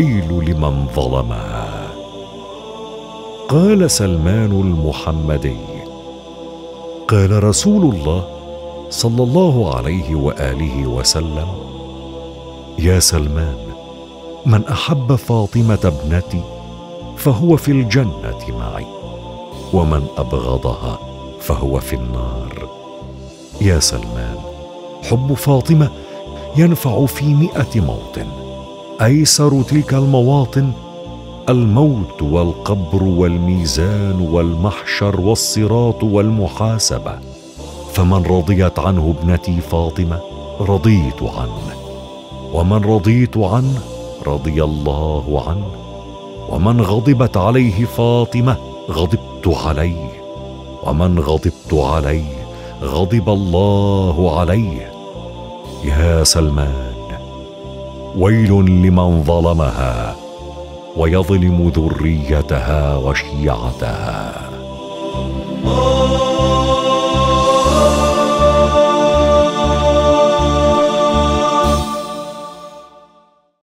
لمن ظلمها. قال سلمان المحمدي. قال رسول الله صلى الله عليه وآله وسلم يا سلمان من أحب فاطمة ابنتي فهو في الجنة معي ومن أبغضها فهو في النار. يا سلمان حب فاطمة ينفع في مئة موطن. أيسر تلك المواطن الموت والقبر والميزان والمحشر والصراط والمحاسبة. فمن رضيت عنه ابنتي فاطمة رضيت عنه ومن رضيت عنه رضي الله عنه ومن غضبت عليه فاطمة غضبت عليه ومن غضبت عليه غضب الله عليه. يا سلمان ويل لمن ظلمها ويظلم ذريتها وشيعتها.